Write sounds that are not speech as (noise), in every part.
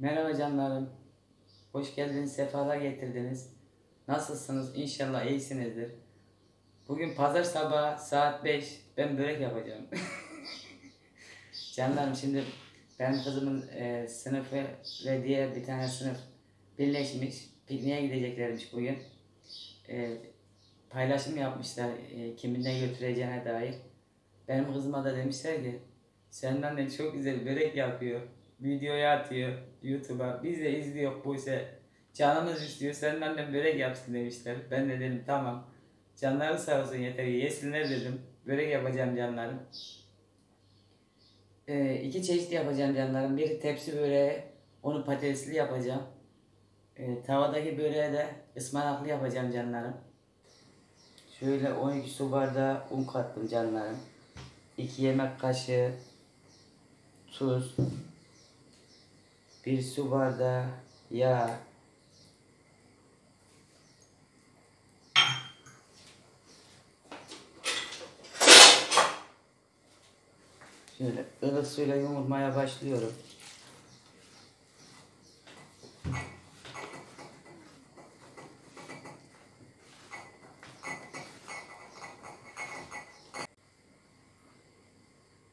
Merhaba canlarım. Hoş geldiniz, sefalar getirdiniz. Nasılsınız? İnşallah iyisinizdir. Bugün pazar sabahı saat 5. Ben börek yapacağım. (laughs) canlarım şimdi benim kızımın e, sınıfı ve diğer bir tane sınıf birleşmiş. Pikniğe gideceklermiş bugün. E, paylaşım yapmışlar e, kiminle götüreceğine dair. Benim kızıma da demişler ki senden de çok güzel börek yapıyor. Videoya atıyor YouTube'a. Biz de izliyor bu ise canımız istiyor senden de börek yapsın demişler. Ben de dedim tamam. Canları sağ olsun yeter yesinler dedim. Börek yapacağım canlarım. Ee, iki çeşit yapacağım canlarım. Biri tepsi böreği. Onu patatesli yapacağım. Ee, tavadaki böreği de ıspanaklı yapacağım canlarım. Şöyle 12 su bardağı un kattım canlarım. 2 yemek kaşığı tuz, 1 su bardağı yağ, Şöyle ılık suyla yoğurmaya başlıyorum.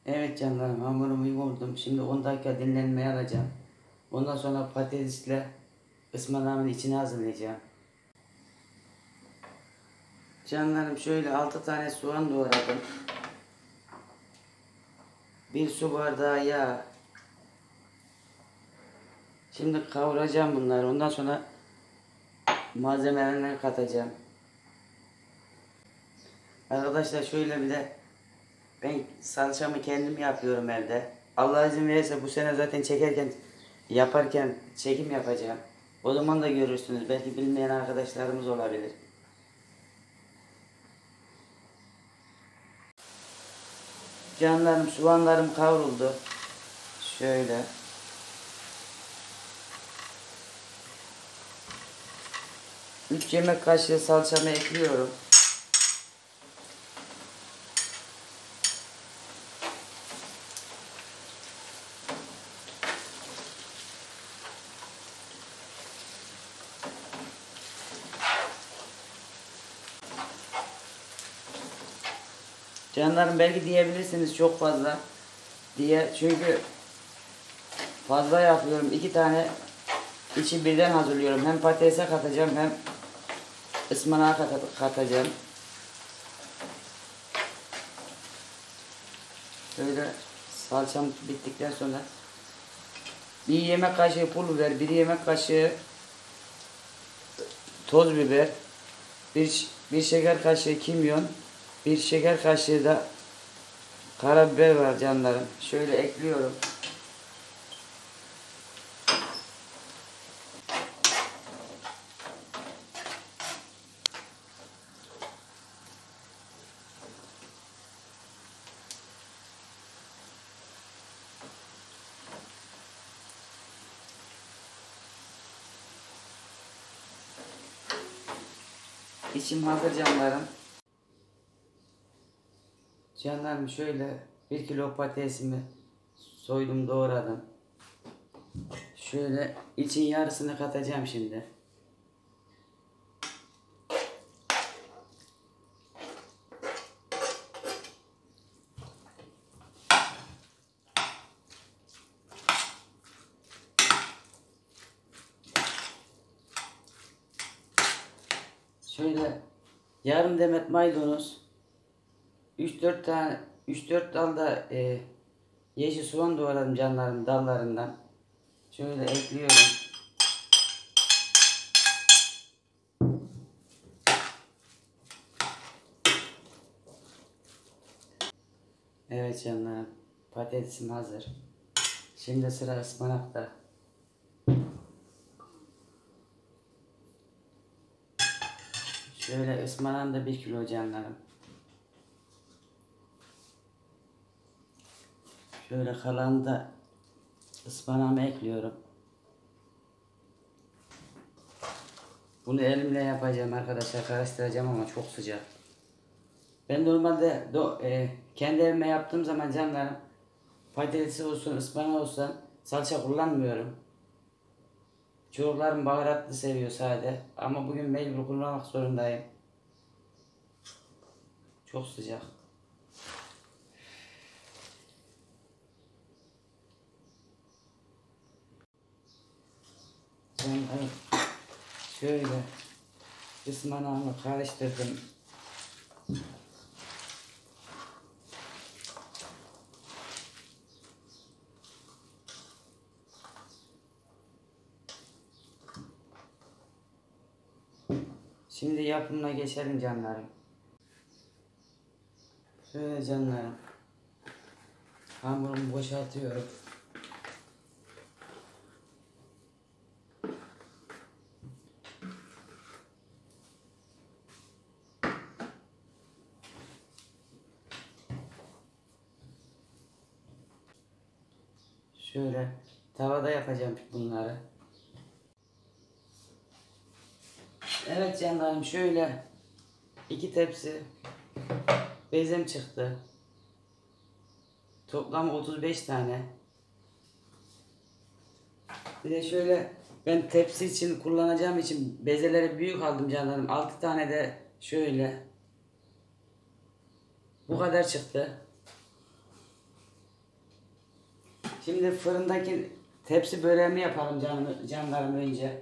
Evet canlarım hamurumu yoğurdum. Şimdi 10 dakika dinlenmeye alacağım. Ondan sonra patatesle ıspanağımın içine hazırlayacağım. Canlarım şöyle 6 tane soğan doğradım. Bir su bardağı yağ. Şimdi kavuracağım bunları. Ondan sonra malzemelerini katacağım. Arkadaşlar şöyle bir de ben salçamı kendim yapıyorum evde. Allah izin verirse bu sene zaten çekerken yaparken çekim yapacağım. O zaman da görürsünüz. Belki bilmeyen arkadaşlarımız olabilir. Canlarım, soğanlarım kavruldu. Şöyle. Üç yemek kaşığı salçamı ekliyorum. Canlarım belki diyebilirsiniz çok fazla diye çünkü fazla yapıyorum. iki tane içi birden hazırlıyorum. Hem patatese katacağım hem ıspanağa kat katacağım. Böyle salçam bittikten sonra bir yemek kaşığı pul biber, bir yemek kaşığı toz biber, bir, bir şeker kaşığı kimyon, bir şeker kaşığı da karabiber var canlarım. Şöyle ekliyorum. İçim hazır canlarım. Canlarım şöyle bir kilo patatesimi soydum doğradım. Şöyle için yarısını katacağım şimdi. Şöyle yarım demet maydanoz 3-4 tane 3-4 dalda e, yeşil soğan doğradım canlarım dallarından. Şöyle ekliyorum. Evet canlarım. Patatesim hazır. Şimdi sıra ıspanakta. Şöyle ıspanağım da 1 kilo canlarım. Şöyle kalanı da ıspanağımı ekliyorum. Bunu elimle yapacağım arkadaşlar. Karıştıracağım ama çok sıcak. Ben normalde do, e, kendi evime yaptığım zaman canlarım patatesi olsun, ıspanağı olsun salça kullanmıyorum. Çocuklarım baharatlı seviyor sade. Ama bugün mecbur kullanmak zorundayım. Çok sıcak. Evet, şöyle ısmanağımı karıştırdım. Şimdi yapımına geçelim canlarım. Şöyle canlarım. Hamurumu boşaltıyorum. Şöyle tavada yapacağım bunları. Evet canlarım şöyle iki tepsi bezem çıktı. Toplam 35 tane. Bir de şöyle ben tepsi için kullanacağım için bezeleri büyük aldım canlarım. 6 tane de şöyle. Bu kadar çıktı. Şimdi fırındaki tepsi böreğimi yapalım canım, canlarım önce.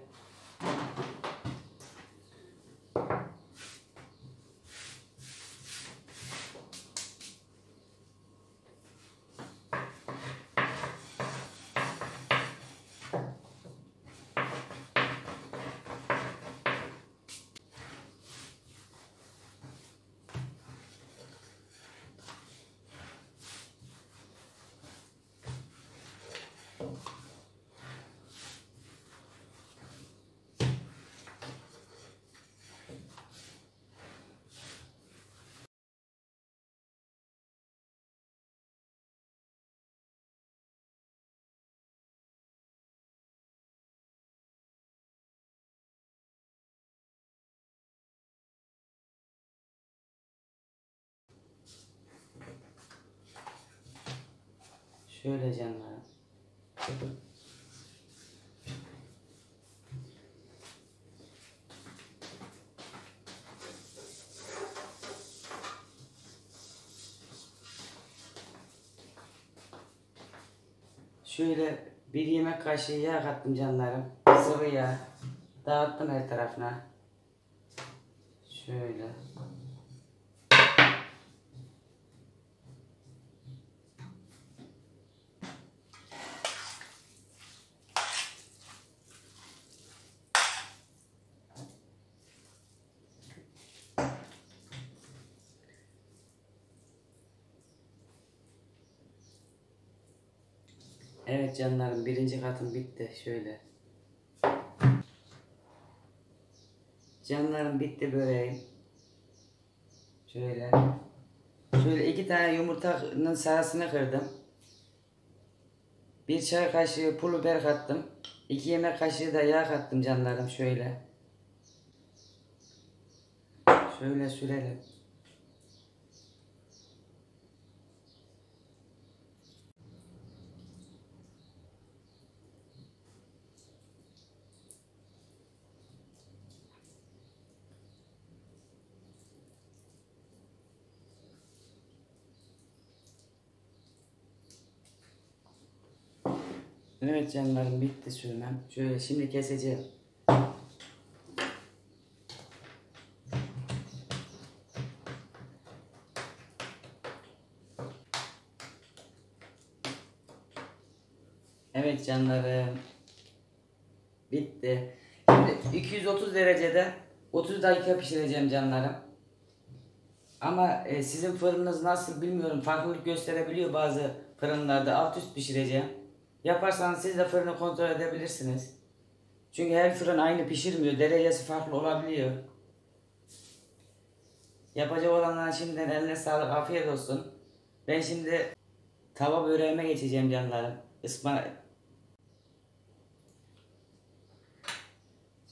Şöyle canlarım. Şöyle bir yemek kaşığı yağ kattım canlarım. Sıvı yağ. Dağıttım her tarafına. Şöyle. Evet canlarım birinci katım bitti şöyle. Canlarım bitti böreğim. Şöyle. Şöyle iki tane yumurtanın sarısını kırdım. Bir çay kaşığı pul biber kattım. İki yemek kaşığı da yağ kattım canlarım şöyle. Şöyle sürelim. Evet canlarım bitti sürmem. Şöyle şimdi keseceğim. Evet canlarım. Bitti. Şimdi 230 derecede 30 dakika pişireceğim canlarım. Ama e, sizin fırınınız nasıl bilmiyorum. Farklılık gösterebiliyor bazı fırınlarda. Alt üst pişireceğim. Yaparsanız siz de fırını kontrol edebilirsiniz. Çünkü her fırın aynı pişirmiyor. Derecesi farklı olabiliyor. Yapacak olanlara şimdiden eline sağlık, afiyet olsun. Ben şimdi tava böreğime geçeceğim canlarım. Ispanak.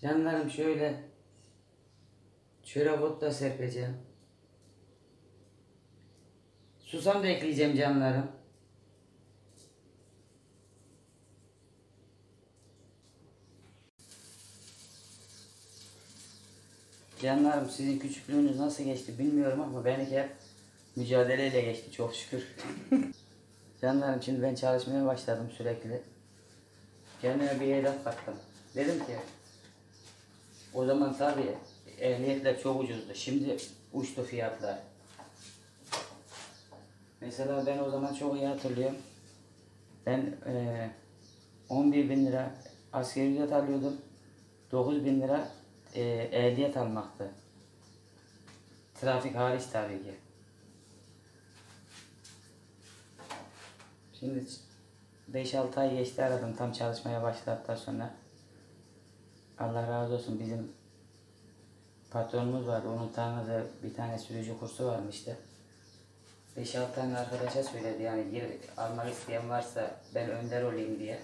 Canlarım şöyle çörek ot da serpeceğim. Susam da ekleyeceğim canlarım. Canlarım sizin küçüklüğünüz nasıl geçti bilmiyorum ama benimki hep mücadeleyle geçti çok şükür. (laughs) Canlarım şimdi ben çalışmaya başladım sürekli. Kendime bir hedef kattım. Dedim ki o zaman tabii ehliyetler çok ucuzdu. Şimdi uçtu fiyatlar. Mesela ben o zaman çok iyi hatırlıyorum. Ben eee 11 bin lira asgari ücret alıyordum. 9 bin lira eee ehliyet almaktı. Trafik hariç tabii ki. Şimdi 5-6 ay geçti aradım tam çalışmaya başladıktan sonra. Allah razı olsun bizim patronumuz vardı. Onun tanıdığı bir tane sürücü kursu varmıştı. 5-6 tane arkadaşa söyledi yani gir almak isteyen varsa ben önder olayım diye.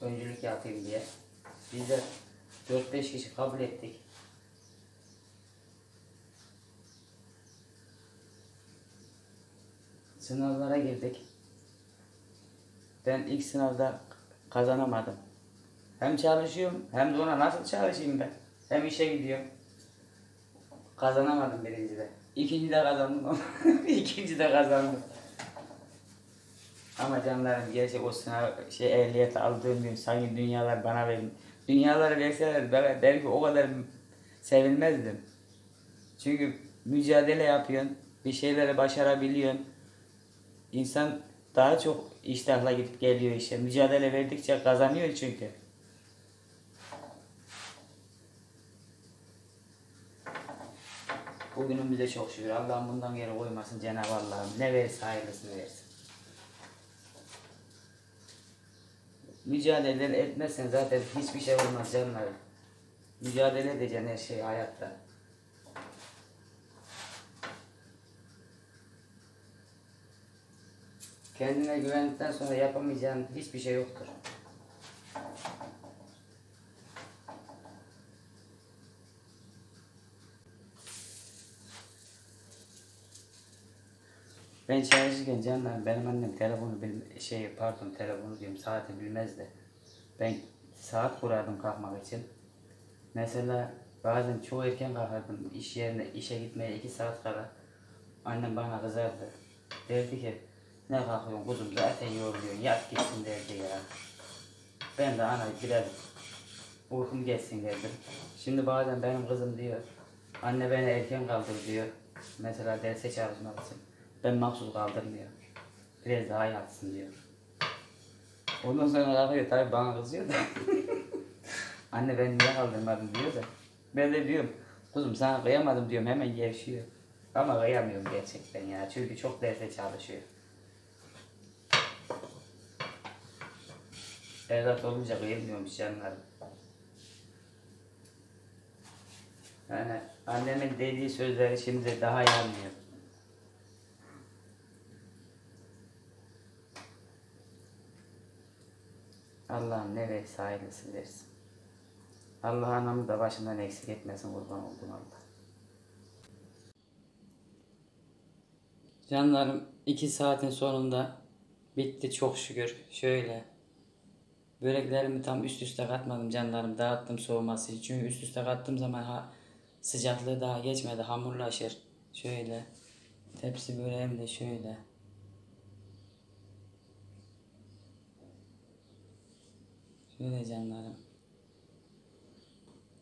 Öncülük yapayım diye. Biz de 4-5 kişi kabul ettik. Sınavlara girdik. Ben ilk sınavda kazanamadım. Hem çalışıyorum hem de ona nasıl çalışayım ben? Hem işe gidiyorum. Kazanamadım birincide. İkinci de kazandım ama (laughs) ikinci de kazandım. Ama canlarım gerçek o sınav şey ehliyet aldığım gün sanki dünyalar bana verin. Dünyaları verseler ben belki o kadar sevinmezdim. Çünkü mücadele yapıyorsun, bir şeyleri başarabiliyorsun. İnsan daha çok iştahla gidip geliyor işe. Mücadele verdikçe kazanıyor çünkü. Bugünümüze çok şükür. Allah'ım bundan geri koymasın Cenab-ı Allah'ım. Ne verirse hayırlısını versin. Mücadele etmezsen zaten hiçbir şey olmaz canlarım. Mücadele edeceksin her şey hayatta. Kendine güvendikten sonra yapamayacağın hiçbir şey yoktur. Ben çalışırken canlar benim annem telefonu bil, şey pardon telefonu diyorum saati bilmezdi. Ben saat kurardım kalkmak için. Mesela bazen çok erken kalkardım iş yerine işe gitmeye iki saat kala. Annem bana kızardı. Derdi ki ne kalkıyorsun kuzum zaten yoruluyorsun yat gitsin derdi ya. Ben de ana biraz uykum geçsin derdim. Şimdi bazen benim kızım diyor anne beni erken kaldır diyor. Mesela derse çalışmak. Ben mahsus kaldırmıyorum. Biraz daha yatsın diyor. Ondan sonra kalkıyor tabii bana kızıyor da. (laughs) Anne ben niye kaldırmadım diyor da. Ben de diyorum kuzum sana kıyamadım diyorum hemen gevşiyor. Ama kıyamıyorum gerçekten ya çünkü çok derse çalışıyor. Evlat olunca kıyamıyormuş canlarım. Yani annemin dediği sözleri şimdi daha iyi anlıyorum. Allah'ım ne verirse hayırlısı versin. Allah anamı da başından eksik etmesin kurban oldum Allah. Canlarım iki saatin sonunda bitti çok şükür. Şöyle böreklerimi tam üst üste katmadım canlarım dağıttım soğuması için. Çünkü üst üste kattığım zaman ha, sıcaklığı daha geçmedi hamurlaşır. Şöyle tepsi böreğim de şöyle. Şöyle canlarım.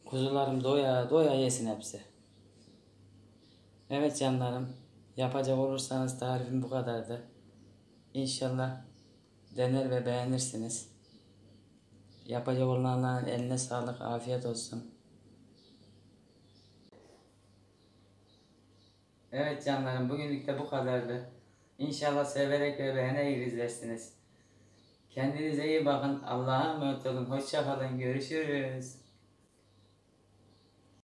Kuzularım doya doya yesin hepsi. Evet canlarım. Yapacak olursanız tarifim bu kadardı. İnşallah dener ve beğenirsiniz. Yapacak olanların eline sağlık, afiyet olsun. Evet canlarım bugünlük de bu kadardı. İnşallah severek ve beğenerek izlersiniz. Kendinize iyi bakın. Allah'a emanet olun. Hoşça kalın. Görüşürüz.